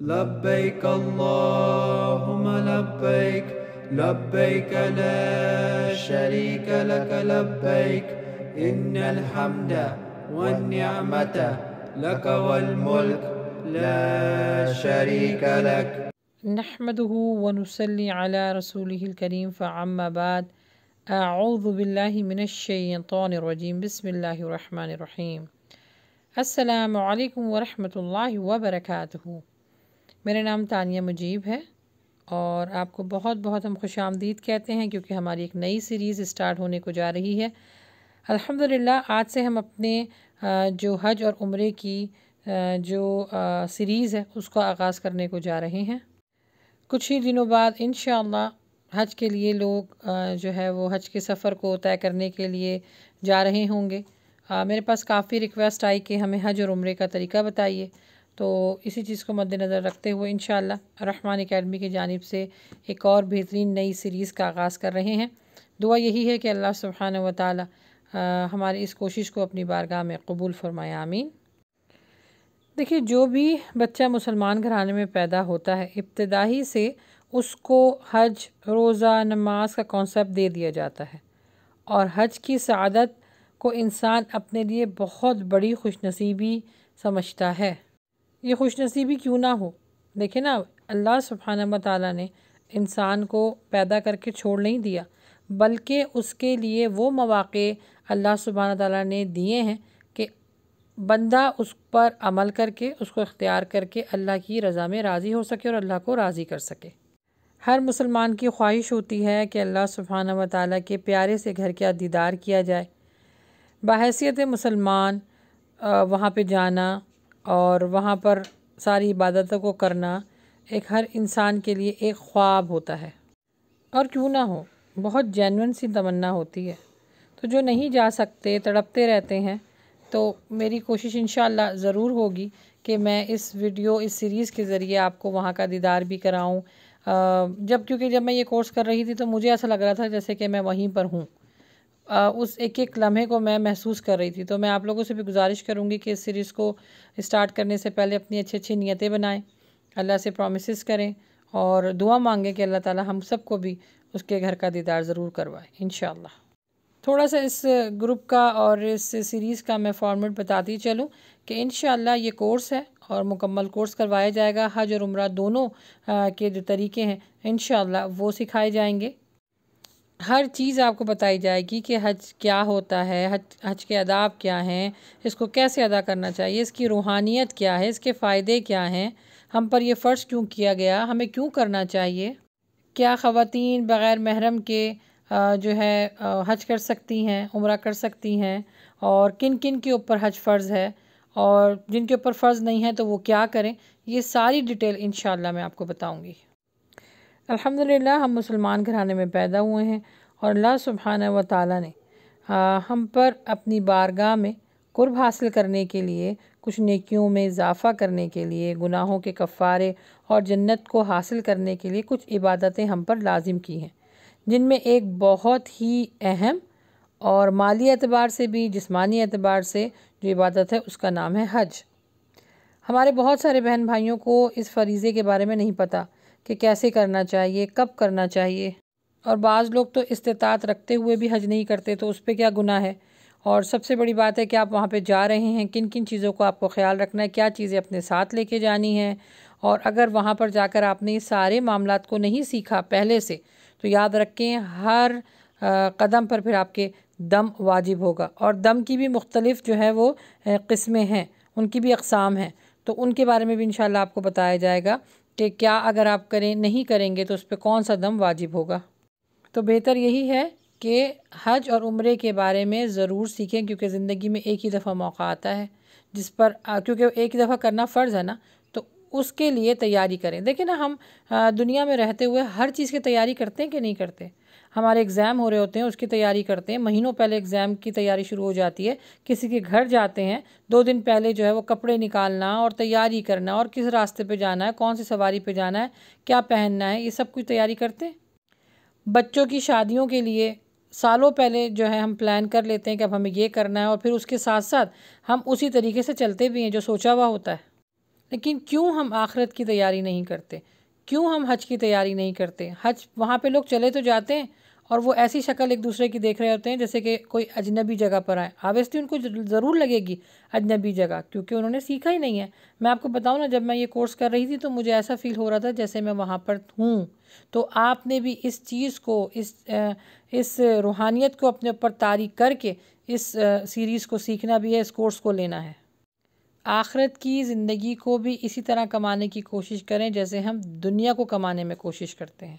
لبيك اللهم لبيك لبيك لا شريك لك لبيك. إن الحمد والنعمة لك والملك لا شريك لك. نحمده ونصلي على رسوله الكريم فعما بعد أعوذ بالله من الشيطان الرجيم. بسم الله الرحمن الرحيم. السلام علیکم ورحمۃ اللہ وبرکاتہ میرا نام تانیہ مجیب ہے اور آپ کو بہت بہت ہم خوش آمدید کہتے ہیں کیونکہ ہماری ایک نئی سیریز اسٹارٹ ہونے کو جا رہی ہے۔ الحمدللہ، آج سے ہم اپنے جو حج اور عمرے کی جو سیریز ہے، اس کا آغاز کرنے کو جا رہے ہیں۔ کچھ ہی دنوں بعد انشاءاللہ حج کے لیے لوگ جو ہے وہ حج کے سفر کو طے کرنے کے لیے جا رہے ہوں گے۔ میرے پاس کافی ریکویسٹ آئی کہ ہمیں حج اور عمرے کا طریقہ بتائیے۔ تو اسی چیز کو مد نظر رکھتے ہوئے انشاءاللہ الرحمن اکیڈمی کی جانب سے ایک اور بہترین نئی سیریز کا آغاز کر رہے ہیں۔ دعا یہی ہے کہ اللہ سبحانہ و تعالی ہماری اس کوشش کو اپنی بارگاہ میں قبول فرمائے، آمین۔ دیکھیے، جو بھی بچہ مسلمان گھرانے میں پیدا ہوتا ہے، ابتدائی سے اس کو حج، روزہ، نماز کا کانسیپٹ دے دیا جاتا ہے۔ اور حج کی سعادت کو انسان اپنے لیے بہت بڑی خوش نصیبی سمجھتا ہے۔ یہ خوش نصیبی کیوں نہ ہو؟ دیکھیں نا، اللہ سبحانہ و تعالیٰ نے انسان کو پیدا کر کے چھوڑ نہیں دیا، بلکہ اس کے لیے وہ مواقع اللہ سبحانہ تعالیٰ نے دیے ہیں کہ بندہ اس پر عمل کر کے، اس کو اختیار کر کے اللہ کی رضا میں راضی ہو سکے اور اللہ کو راضی کر سکے۔ ہر مسلمان کی خواہش ہوتی ہے کہ اللہ سبحانہ و تعالیٰ کے پیارے سے گھر کا دیدار کیا جائے۔ بحیثیت مسلمان وہاں پہ جانا اور وہاں پر ساری عبادتوں کو کرنا ایک ہر انسان کے لیے ایک خواب ہوتا ہے۔ اور کیوں نہ ہو، بہت جینون سی تمنا ہوتی ہے۔ تو جو نہیں جا سکتے، تڑپتے رہتے ہیں، تو میری کوشش انشاءاللہ ضرور ہوگی کہ میں اس ویڈیو، اس سیریز کے ذریعے آپ کو وہاں کا دیدار بھی کراؤں۔ جب، کیونکہ جب میں یہ کورس کر رہی تھی تو مجھے ایسا لگ رہا تھا جیسے کہ میں وہیں پر ہوں۔ اس ایک ایک لمحے کو میں محسوس کر رہی تھی۔ تو میں آپ لوگوں سے بھی گزارش کروں گی کہ اس سیریز کو اسٹارٹ کرنے سے پہلے اپنی اچھی اچھی نیتیں بنائیں۔ اللہ سے پرومسز کریں اور دعا مانگیں کہ اللہ تعالی ہم سب کو بھی اس کے گھر کا دیدار ضرور کروائے۔ انشاءاللہ۔ تھوڑا سا اس گروپ کا اور اس سیریز کا میں فارمیٹ بتاتی چلوں کہ انشاءاللہ یہ کورس ہے اور مکمل کورس کروایا جائے گا۔ حج اور عمرہ دونوں کے جو طریقے ہیں، انشاءاللہ وہ سکھائے جائیں گے۔ ہر چیز آپ کو بتائی جائے گی کہ حج کیا ہوتا ہے، حج حج کے اداب کیا ہیں، اس کو کیسے ادا کرنا چاہیے، اس کی روحانیت کیا ہے، اس کے فائدے کیا ہیں، ہم پر یہ فرض کیوں کیا گیا، ہمیں کیوں کرنا چاہیے؟ کیا خواتین بغیر محرم کے جو ہے حج کر سکتی ہیں، عمرہ کر سکتی ہیں؟ اور کن کن کے اوپر حج فرض ہے؟ اور جن کے اوپر فرض نہیں ہے تو وہ کیا کریں؟ یہ ساری ڈیٹیل انشاءاللہ میں آپ کو بتاؤں گی۔ الحمدللہ ہم مسلمان گھرانے میں پیدا ہوئے ہیں اور اللہ سبحانہ و تعالیٰ نے ہم پر اپنی بارگاہ میں قرب حاصل کرنے کے لیے، کچھ نیکیوں میں اضافہ کرنے کے لیے، گناہوں کے کفارے اور جنت کو حاصل کرنے کے لیے کچھ عبادتیں ہم پر لازم کی ہیں، جن میں ایک بہت ہی اہم اور مالی اعتبار سے بھی، جسمانی اعتبار سے جو عبادت ہے، اس کا نام ہے حج۔ ہمارے بہت سارے بہن بھائیوں کو اس فریضے کے بارے میں نہیں پتہ کہ کیسے کرنا چاہیے، کب کرنا چاہیے۔ اور بعض لوگ تو استطاعت رکھتے ہوئے بھی حج نہیں کرتے، تو اس پہ کیا گناہ ہے؟ اور سب سے بڑی بات ہے کہ آپ وہاں پہ جا رہے ہیں، کن کن چیزوں کو آپ کو خیال رکھنا ہے، کیا چیزیں اپنے ساتھ لے کے جانی ہیں؟ اور اگر وہاں پر جا کر آپ نے سارے معاملات کو نہیں سیکھا پہلے سے، تو یاد رکھیں ہر قدم پر پھر آپ کے دم واجب ہوگا۔ اور دم کی بھی مختلف جو ہے وہ قسمیں ہیں، ان کی بھی اقسام ہیں۔ تو ان کے بارے میں بھی انشاءاللہ آپ کو بتایا جائے گا۔ کہ کیا اگر آپ کریں نہیں کریں گے تو اس پہ کون سا دم واجب ہوگا؟ تو بہتر یہی ہے کہ حج اور عمرے کے بارے میں ضرور سیکھیں، کیونکہ زندگی میں ایک ہی دفعہ موقع آتا ہے، جس پر کیونکہ ایک ہی دفعہ کرنا فرض ہے نا، تو اس کے لیے تیاری کریں۔ دیکھیں نا ہم دنیا میں رہتے ہوئے ہر چیز کی تیاری کرتے ہیں کہ نہیں کرتے؟ ہمارے اگزام ہو رہے ہوتے ہیں، اس کی تیاری کرتے ہیں۔ مہینوں پہلے اگزام کی تیاری شروع ہو جاتی ہے۔ کسی کے گھر جاتے ہیں، دو دن پہلے جو ہے وہ کپڑے نکالنا اور تیاری کرنا، اور کس راستے پہ جانا ہے، کون سی سواری پہ جانا ہے، کیا پہننا ہے، یہ سب کچھ تیاری کرتے ہیں۔ بچوں کی شادیوں کے لیے سالوں پہلے جو ہے ہم پلان کر لیتے ہیں کہ اب ہمیں یہ کرنا ہے، اور پھر اس کے ساتھ ساتھ ہم اسی طریقے سے چلتے بھی ہیں جو سوچا ہوا ہوتا ہے۔ لیکن کیوں ہم آخرت کی تیاری نہیں کرتے؟ کیوں ہم حج کی تیاری نہیں کرتے؟ حج وہاں پہ لوگ چلے تو جاتے ہیں اور وہ ایسی شکل ایک دوسرے کی دیکھ رہے ہوتے ہیں جیسے کہ کوئی اجنبی جگہ پر آئے۔ آویسلی ان کو ضرور لگے گی اجنبی جگہ، کیونکہ انہوں نے سیکھا ہی نہیں ہے۔ میں آپ کو بتاؤں نا، جب میں یہ کورس کر رہی تھی تو مجھے ایسا فیل ہو رہا تھا جیسے میں وہاں پر ہوں۔ تو آپ نے بھی اس چیز کو، اس اس روحانیت کو اپنے اوپر تاریخ کر کے اس سیریز کو سیکھنا بھی ہے، اس کورس کو لینا ہے۔ آخرت کی زندگی کو بھی اسی طرح کمانے کی کوشش کریں جیسے ہم دنیا کو کمانے میں کوشش کرتے ہیں۔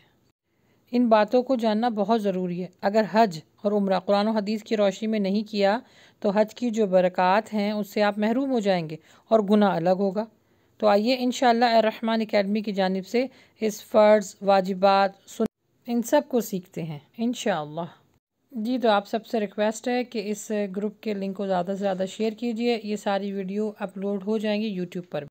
ان باتوں کو جاننا بہت ضروری ہے۔ اگر حج اور عمرہ قرآن و حدیث کی روشنی میں نہیں کیا تو حج کی جو برکات ہیں اس سے آپ محروم ہو جائیں گے اور گناہ الگ ہوگا۔ تو آئیے انشاءاللہ الرحمن اکیڈمی کی جانب سے اس فرض، واجبات سن ان سب کو سیکھتے ہیں۔ انشاءاللہ۔ جی تو آپ سب سے ریکویسٹ ہے کہ اس گروپ کے لنک کو زیادہ سے زیادہ شیئر کیجیے یہ ساری ویڈیو اپلوڈ ہو جائیں گی یوٹیوب پر